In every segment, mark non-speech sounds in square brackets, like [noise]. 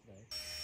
today.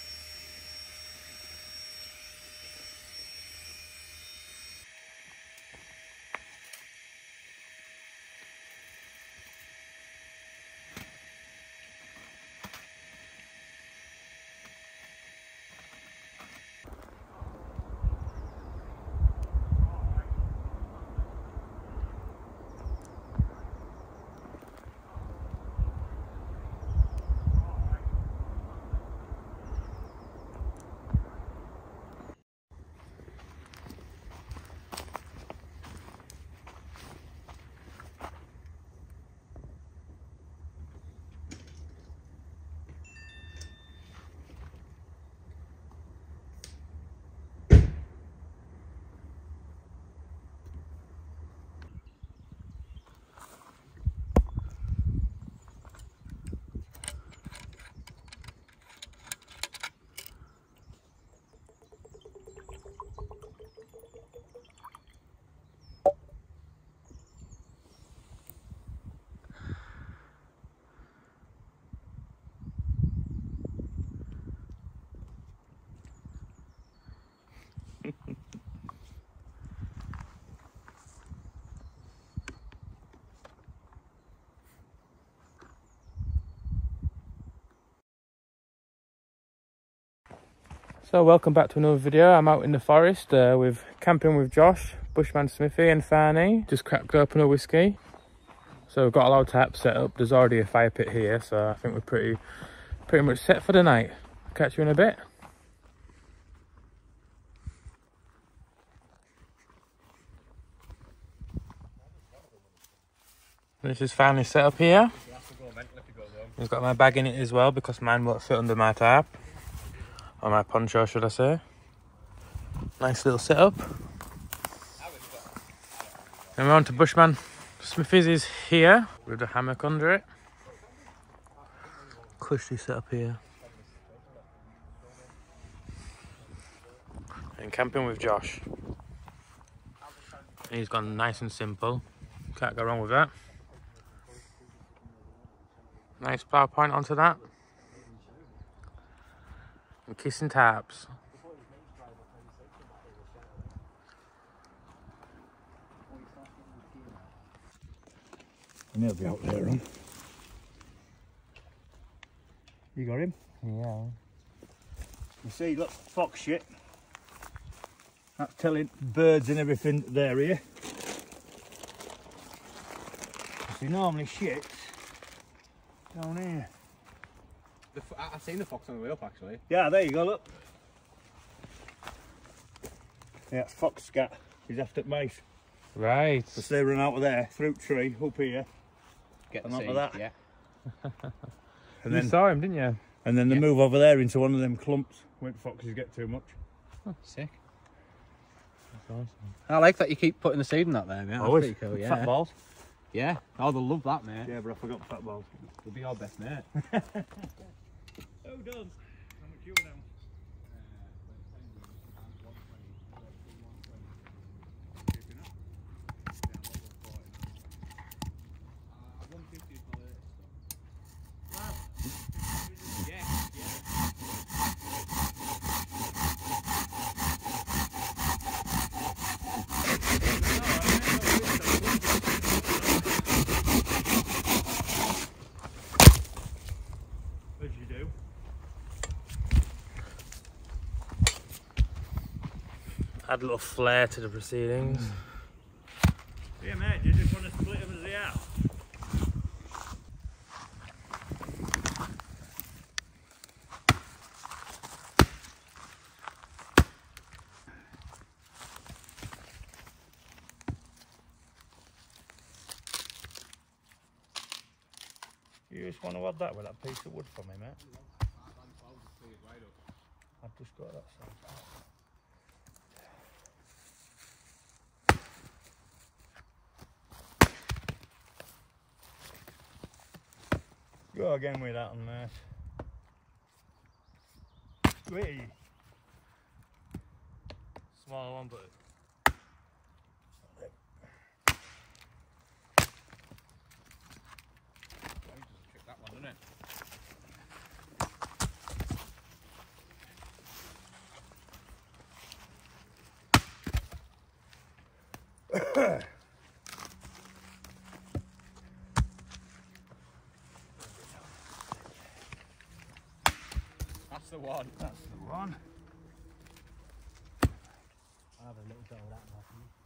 So welcome back to another video. I'm out in the forest uh, with camping with Josh, Bushman Smithy and Farney. Just cracked open a whiskey. So we've got a loud tap set up. There's already a fire pit here, so I think we're pretty pretty much set for the night. Catch you in a bit. This is Farney set up here. He's got my bag in it as well because mine won't fit under my tarp or my poncho, should I say. Nice little setup. Then we're on to Bushman Smithy's is here with the hammock under it. Cushy setup here. And camping with Josh. He's gone nice and simple. Can't go wrong with that. Nice power point onto that. And kissing taps. And he'll be out there, huh? You got him? Yeah. You see, look, fox shit. That's telling birds and everything that they're here. See, normally shit down here. The, f- I- I've seen the fox on the way up actually. Yeah, there you go, look. Yeah, it's fox scat. He's after mice. Right. Because they run out of there, fruit tree, up here. Get And the onto that. Yeah. [laughs] And you then, saw him, didn't you? and then they Yeah. move over there into one of them clumps when foxes get too much. Sick. That's awesome. I like that you keep putting the seed in that there, mate. That's Always. pretty cool. Yeah. Fat balls. Yeah. Oh, they'll love that, mate. Yeah, but I forgot fat balls. They'll be our best mate. [laughs] Oh, done. How much you now? As you do. Add a little flair to the proceedings. Yeah, mate, you just want to split them as they are. You just want to add that with that piece of wood for me, mate? I've just got that side. Go again with that one, mate. Wee. Smaller one, but [coughs] [coughs] [coughs] That's the one. That's the one. I'll have a little go of that now.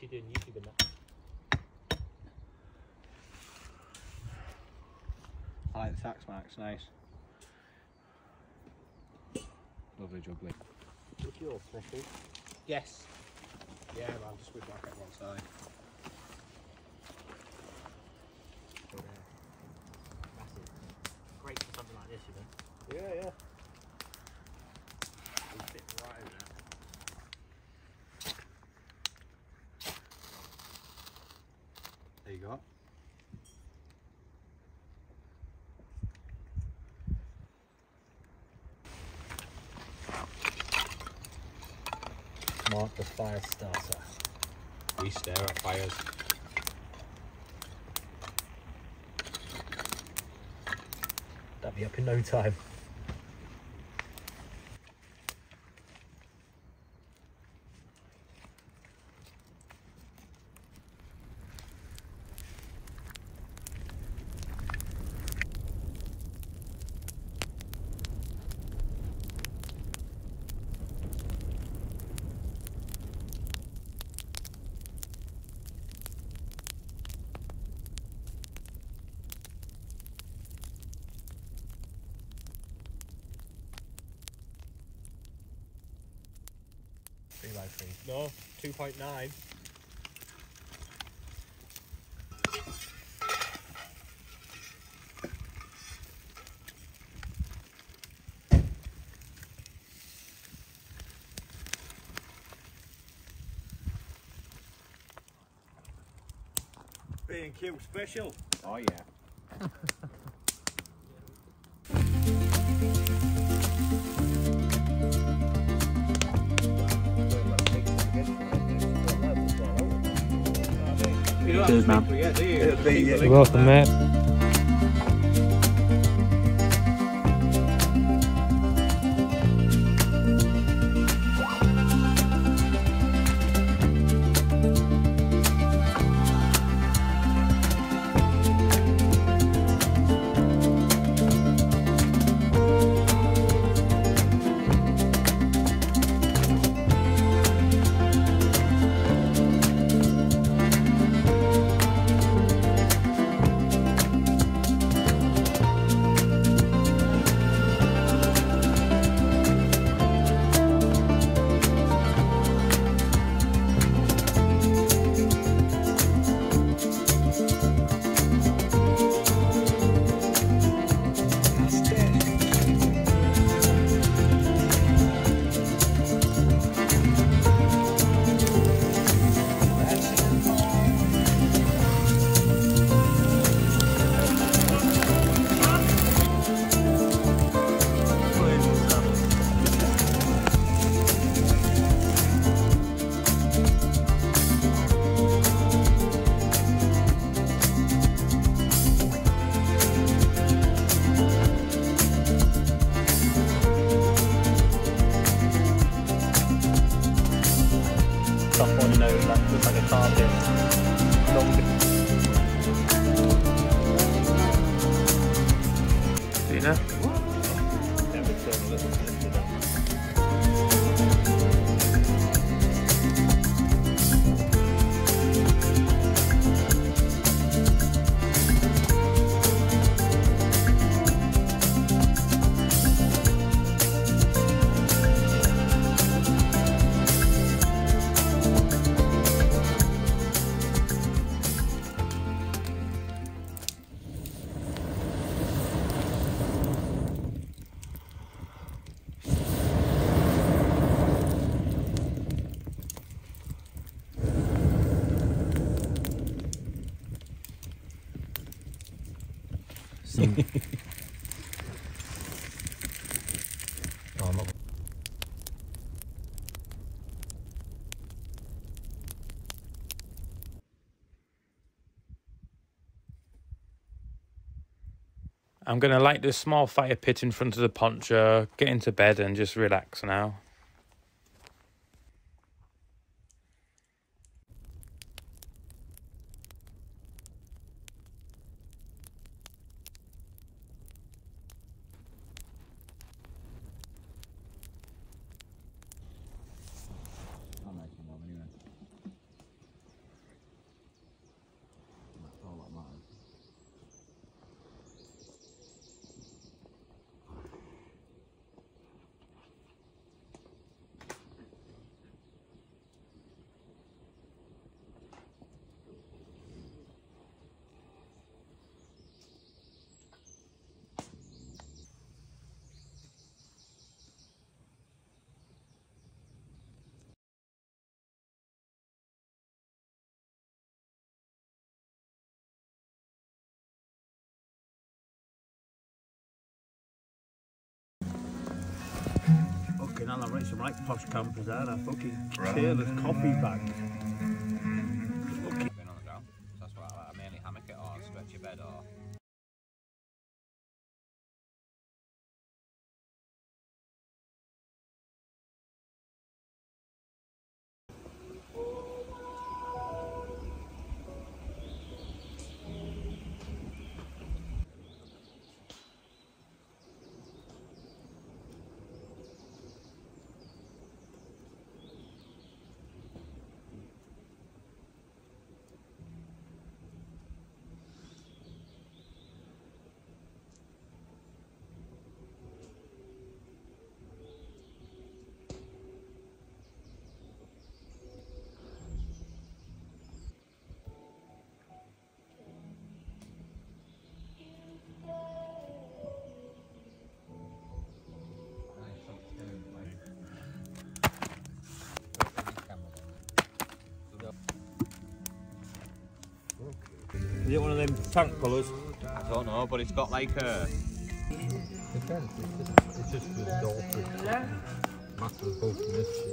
Especially doing YouTube and that. I like the tax marks, nice. Lovely jubbly. What's yours, Smithy? Yes. Yeah, man, just whip back at one side. Massive. Great for something like this, you know. Yeah, yeah. It'll fit right over there. There you go. Mark the fire starter. We stare at fires. That'll be up in no time. 1.9. B&Q special. Oh yeah. [laughs] Cheers, man. It'll be, uh, You're welcome, mate. I'm gonna light this small fire pit in front of the poncho, get into bed, and just relax now. I'll make him one anyway. That's all that matters. Hell, I've some right posh campers there. A fucking tailor's coffee bag. Is it one of them tank pullers? I don't know, but it's got like a. Depends. It's just, it's just the daughter. Master of both in this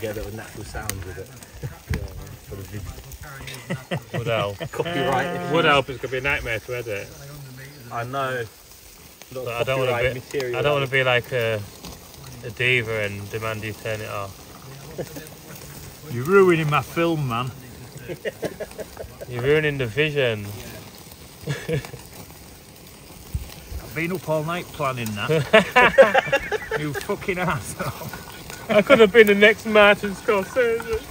get a bit natural sounds with it. For the video. Would help. [laughs] Copyright. Would help. It's gonna be a nightmare to edit. I know. But I don't want to be. I don't want to be like a, a diva and demand you turn it off. [laughs] You're ruining my film, man. [laughs] You're ruining the vision. I've been up all night planning that. you fucking asshole. I could have been the next Martin Scorsese.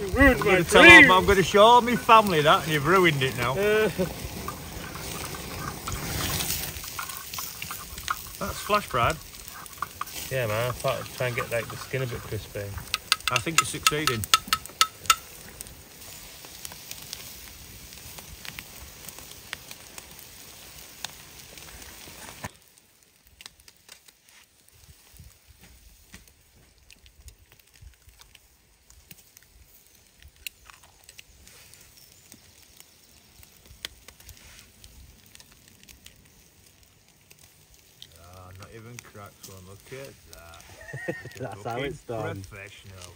You ruined I'm my going to tell dream. I'm going to show all my family that, and you've ruined it now. Uh, That's flash fried. yeah, man. I thought I'd try and get like the skin a bit crispy. I think you're succeeding. tracks one. Look at that. That's how it's done. Professional.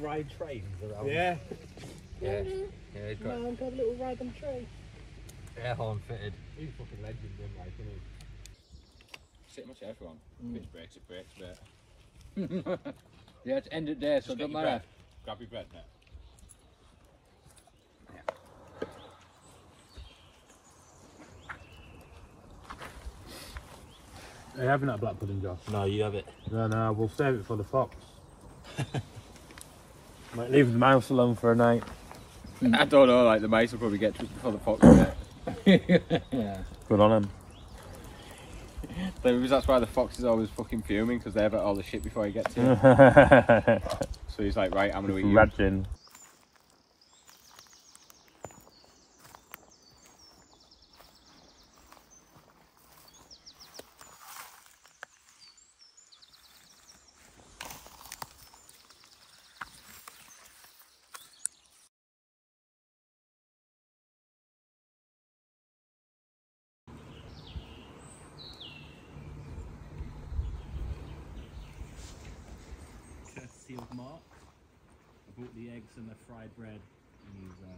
Ride trains around. Yeah. Yeah. Yeah, he's got Man, have a little ride on the train. air horn fitted. He's a fucking legend, in like, isn't he? Pretty much everyone. Bitch breaks, it breaks, but. yeah, it's end of day, so it Just get doesn't your matter. bread. Grab your bread, mate. Are you having that black pudding, Josh? No, you have it. No, no, we'll save it for the fox. [laughs] Might leave the mouse alone for a night. [laughs] I don't know, like the mice will probably get to us before the fox get. [laughs] Yeah. Good on him. Maybe that's why the fox is always fucking fuming because they have all the shit before he gets here. so he's like, right, I'm gonna eat you. Radgin. courtesy of Mark. I brought the eggs and the fried bread, and he's uh,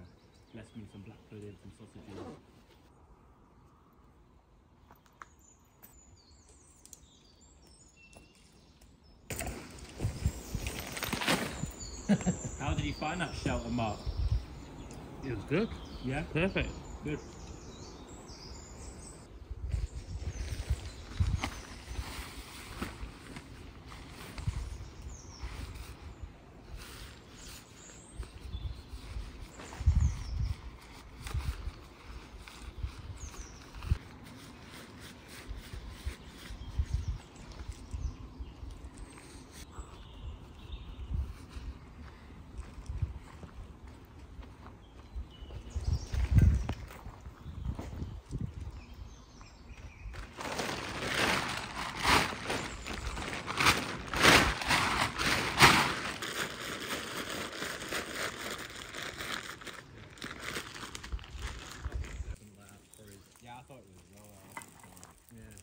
blessed me with some black pudding, some sausages. [laughs] How did you find that shelter, Mark? It was good. Yeah, Perfect. good. Yeah, I thought it was well. Yeah.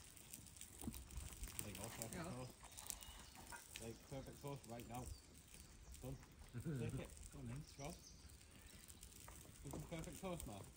Like, all perfect toast. Like, perfect toast right now. Done. Take on then, Rob. Some perfect toast, man?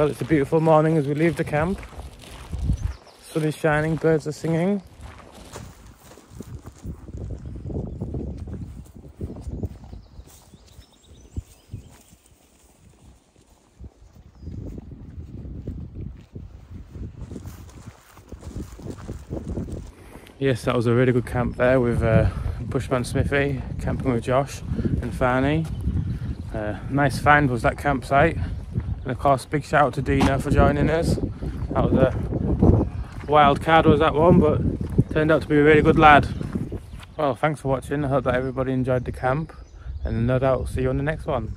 Well, it's a beautiful morning as we leave the camp. Sun is shining, birds are singing. Yes, that was a really good camp there with uh, Bushman Smithy, camping with Josh and Farney. Uh, nice find was that campsite. And of course, big shout out to Deano for joining us. That was a wild card, was that one, but turned out to be a really good lad. Well, thanks for watching. I hope that everybody enjoyed the camp, and no doubt we'll see you on the next one.